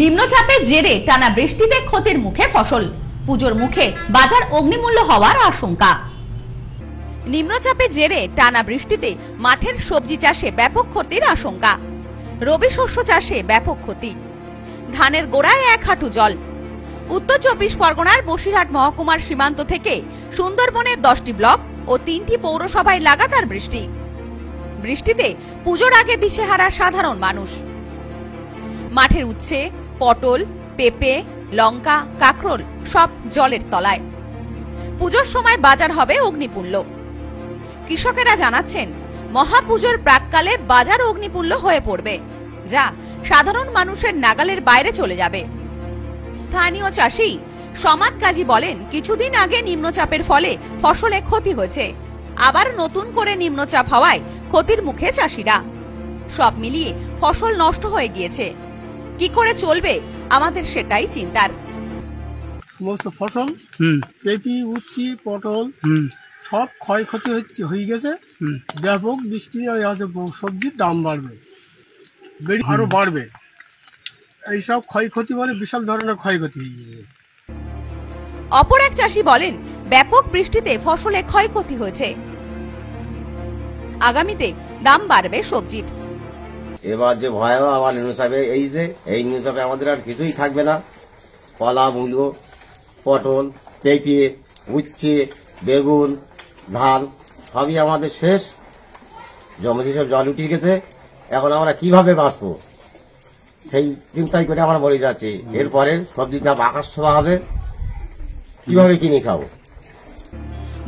নিম্নচাপের জেরে টানা বৃষ্টিতে ক্ষতির মুখে ফসল। পুজোর মুখে বাজার অগ্নিমূল্য হওয়ার আশঙ্কা। নিম্নচাপের জেরে টানা বৃষ্টিতে মাঠের সবজি চাষে ব্যাপক ক্ষতির আশঙ্কা। রবি শস্য চাষে ব্যাপক ক্ষতি। ধানের গোড়ায় এক হাঁটু জল। উত্তর চব্বিশ পরগনার বসিরহাট মহকুমার সীমান্ত থেকে সুন্দরবনের দশটি ব্লক ও তিনটি পৌরসভায় লাগাতার বৃষ্টি। বৃষ্টিতে পুজোর আগে দিশেহারা সাধারণ মানুষ। মাঠের উচ্ছে পটল, পেঁপে, লঙ্কা, কাঁকরোল সব জলের তলায়। পুজোর সময় বাজার হবে অগ্নিপুল্য কৃষকেরা জানাচ্ছেন, মহাপুজোর প্রাককালে বাজার অগ্নিপুল্য হয়ে পড়বে, যা সাধারণ মানুষের নাগালের বাইরে চলে যাবে। স্থানীয় চাষি সমাদ কাজী বলেন, কিছুদিন আগে নিম্নচাপের ফলে ফসলে ক্ষতি হয়েছে। আবার নতুন করে নিম্নচাপ হওয়ায় ক্ষতির মুখে চাষিরা। সব মিলিয়ে ফসল নষ্ট হয়ে গিয়েছে। কি করে চলবে? আমাদের সেটাই চিন্তার। সমস্ত ফসল হুম। পেঁপি উচ্ছি পটল সব ক্ষয়ক্ষতি হচ্ছে হয়ে গেছে। ব্যাপক বৃষ্টি আছে সবজির দাম বাড়বে। বেড়ে আরও বাড়বে। এইসব ক্ষয়ক্ষতি বলে বিশাল ধরনের ক্ষয়ক্ষতি হয়ে যাবে অপর এক চাষি বলেন ব্যাপক বৃষ্টিতে ফসলে ক্ষয়ক্ষতি হয়েছে। আগামীতে দাম বাড়বে সবজির। এবার যে ভয়াবহ আবার নিউসাপে এই যে, এই নিউসাপে আমাদের আর কিছুই থাকবে না। কলা, মূলো, পটল, পেঁপে, উচ্ছে, বেগুন, ধান, সবই আমাদের শেষ। জমিতে সব জল উঠিয়ে গেছে। এখন আমরা কীভাবে বাঁচবো? সেই চিন্তাই করে আমরা মরে যাচ্ছি। এরপরে সবজির দাম আকাশ ছোঁয়া হবে। কীভাবে কিনে খাব?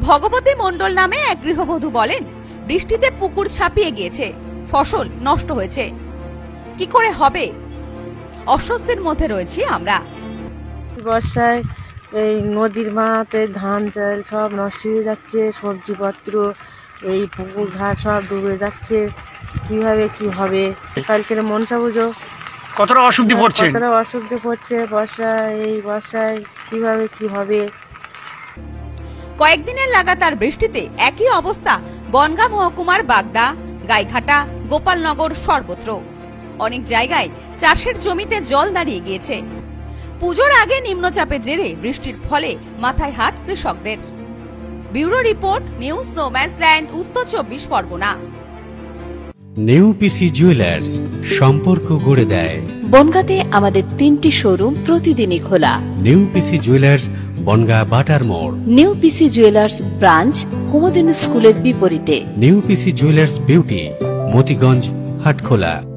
ভগবতী মণ্ডল নামে এক গৃহবধূ বলেন, বৃষ্টিতে পুকুর ছাপিয়ে গিয়েছে। ফসল নষ্ট হয়েছে। কি করে হবে? অস্বস্তির মধ্যে রয়েছি আমরা। বর্ষায় এই নদীর মাপে ধান চাল সব নষ্ট হয়ে যাচ্ছে সবজিপত্র এই পুকুর ঘাট সব ডুবে যাচ্ছে। কীভাবে কি হবে? কালকে মনসা পুজো। কতটা অসুবিধে পড়ছেন কতটা অসহ্য পড়ছে বর্ষায় এই বর্ষায় কীভাবে কি হবে? কয়েকদিনের লাগাতার বৃষ্টিতে একই অবস্থা বনগা মহকুমার বাগদা। গাইঘাটা, গোপালনগর সর্বত্র। অনেক জায়গায় চাষের জমিতে জল দাঁড়িয়ে গিয়েছে। পুজোর আগে নিম্নচাপে জেরে বৃষ্টির ফলে মাথায় হাত কৃষকদের। ব্যুরো রিপোর্ট, নিউজ নোম্যান্সল্যান্ড উত্তর চব্বিশ পরগনা। নিউ পিসি জুয়েলার্স সম্পর্ক গড়ে দেয়। বনগাঁতে আমাদের তিনটি শোরুম প্রতিদিনই খোলা। নিউ পিসি জুয়েলার্স বনগা বাটার মোড়। নিউ পিসি জুয়েলার্স ব্রাঞ্চ কুমদিন স্কুলের বিপরীতে। New PC jewellers beauty Motiganj Hatkhola.